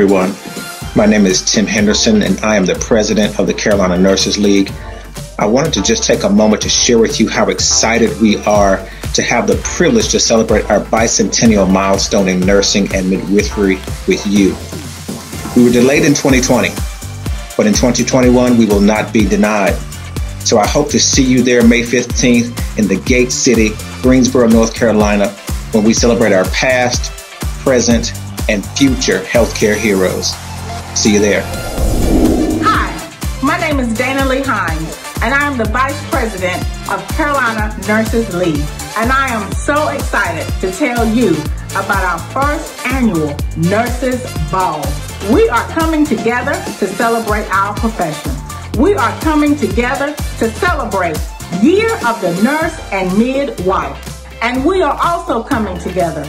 everyone. My name is Tim Henderson, and I am the president of the Carolina Nurses League. I wanted to just take a moment to share with you how excited we are to have the privilege to celebrate our bicentennial milestone in nursing and midwifery with you. We were delayed in 2020, but in 2021, we will not be denied. So I hope to see you there May 15th in the Gate City, Greensboro, North Carolina, when we celebrate our past, present, and future healthcare heroes. See you there. Hi, my name is Dana Lee Hines, and I am the Vice President of Carolina Nurses League. And I am so excited to tell you about our first annual Nurses Ball. We are coming together to celebrate our profession. We are coming together to celebrate Year of the Nurse and Midwife. And we are also coming together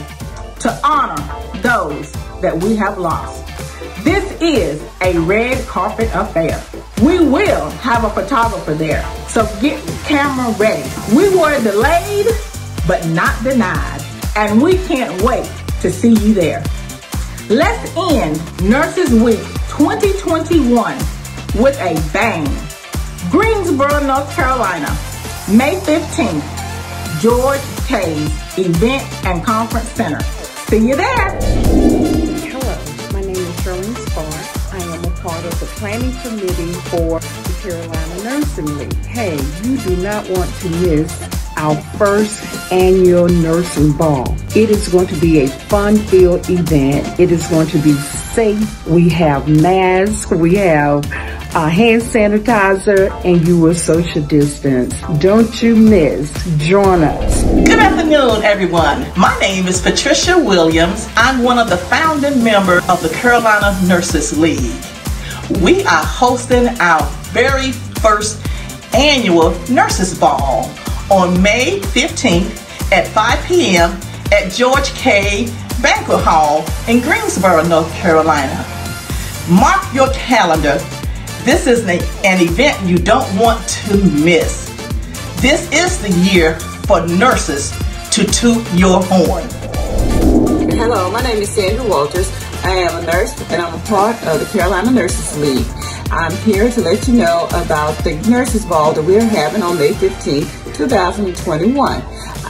to honor those that we have lost. This is a red carpet affair. We will have a photographer there, so get camera ready. We were delayed, but not denied, and we can't wait to see you there. Let's end Nurses Week 2021 with a bang. Greensboro, North Carolina, May 15th, George K's Event and Conference Center. See you there. Hello, my name is Sherlyn Spar. I am a part of the planning committee for the Carolina Nursing League. Hey, you do not want to miss our first annual nursing ball. It is going to be a fun-filled event. It is going to be safe. We have masks. We have a hand sanitizer and you will social distance. Don't you miss. Join us. Good afternoon, everyone. My name is Patricia Williams. I'm one of the founding members of the Carolina Nurses League. We are hosting our very first annual Nurses Ball on May 15th at 5 p.m. at George K. Banquet Hall in Greensboro, North Carolina. Mark your calendar. This is an, an event you don't want to miss. This is the year for nurses to toot your horn. Hello, my name is Sandra Walters. I am a nurse and I'm a part of the Carolina Nurses League. I'm here to let you know about the Nurses Ball that we're having on May 15th 2021.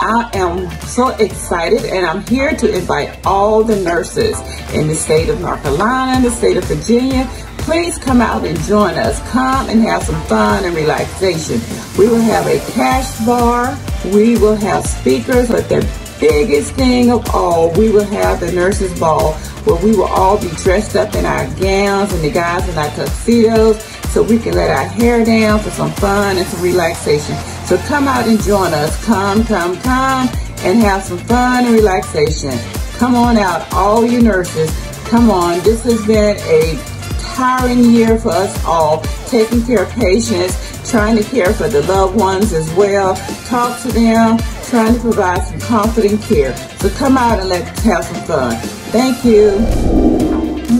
I am so excited and I'm here to invite all the nurses in the state of North Carolina the state of Virginia. Please come out and join us. Come and have some fun and relaxation. We will have a cash bar. We will have speakers, but the biggest thing of all, we will have the nurses ball where we will all be dressed up in our gowns and the guys in our tuxedos so we can let our hair down for some fun and some relaxation. So come out and join us. Come, come, come and have some fun and relaxation. Come on out, all you nurses. Come on. This has been a tiring year for us all, taking care of patients, trying to care for the loved ones as well. Talk to them, trying to provide some comforting care. So come out and let's have some fun. Thank you.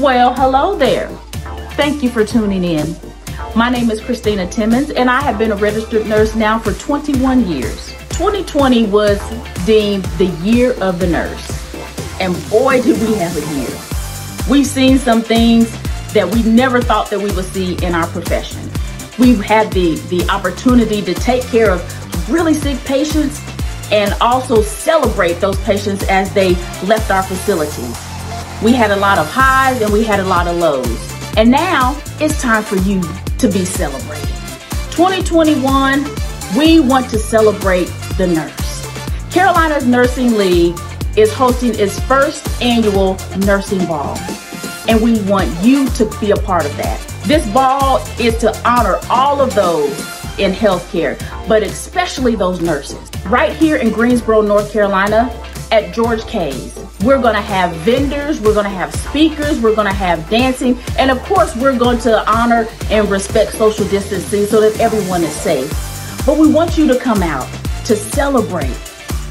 Well, hello there. Thank you for tuning in. My name is Christina Timmons, and I have been a registered nurse now for 21 years. 2020 was deemed the year of the nurse. And boy, did we have a year. We've seen some things that we never thought that we would see in our profession. We've had the, the opportunity to take care of really sick patients and also celebrate those patients as they left our facilities. We had a lot of highs and we had a lot of lows. And now it's time for you to be celebrated. 2021, we want to celebrate the nurse. Carolina's Nursing League is hosting its first annual nursing ball, and we want you to be a part of that. This ball is to honor all of those in healthcare, but especially those nurses. Right here in Greensboro, North Carolina, at George K's. We're going to have vendors, we're going to have speakers, we're going to have dancing, and of course, we're going to honor and respect social distancing so that everyone is safe. But we want you to come out to celebrate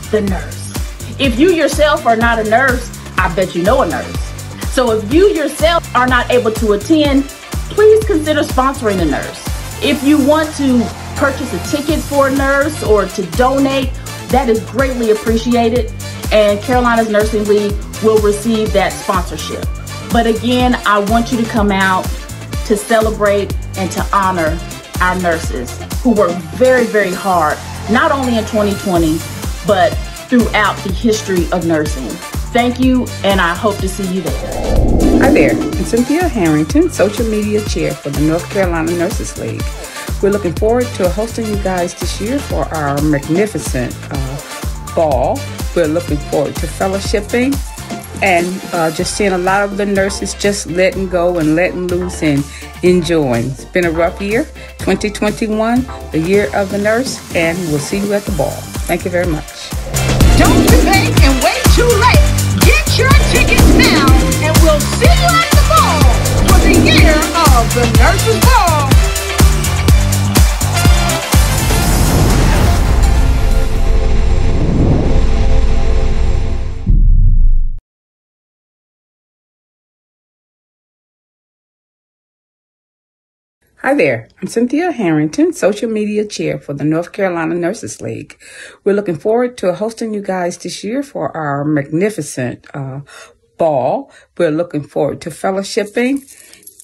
the nurse. If you yourself are not a nurse, I bet you know a nurse. So if you yourself are not able to attend, please consider sponsoring a nurse. If you want to purchase a ticket for a nurse or to donate, that is greatly appreciated and Carolina's Nursing League will receive that sponsorship. But again, I want you to come out to celebrate and to honor our nurses who work very, very hard, not only in 2020, but throughout the history of nursing. Thank you, and I hope to see you there. Hi there, I'm Cynthia Harrington, Social Media Chair for the North Carolina Nurses League. We're looking forward to hosting you guys this year for our magnificent uh, ball. We're looking forward to fellowshipping and uh, just seeing a lot of the nurses just letting go and letting loose and enjoying. It's been a rough year, 2021, the year of the nurse, and we'll see you at the ball. Thank you very much. Don't delay and wait too late. Your tickets now, and we'll see you at the ball for the year of the Nurses Ball. Hi there, I'm Cynthia Harrington, Social Media Chair for the North Carolina Nurses League. We're looking forward to hosting you guys this year for our magnificent uh, ball. We're looking forward to fellowshipping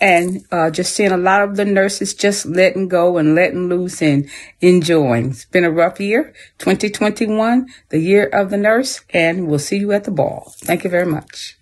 and uh, just seeing a lot of the nurses just letting go and letting loose and enjoying. It's been a rough year, 2021, the year of the nurse, and we'll see you at the ball. Thank you very much.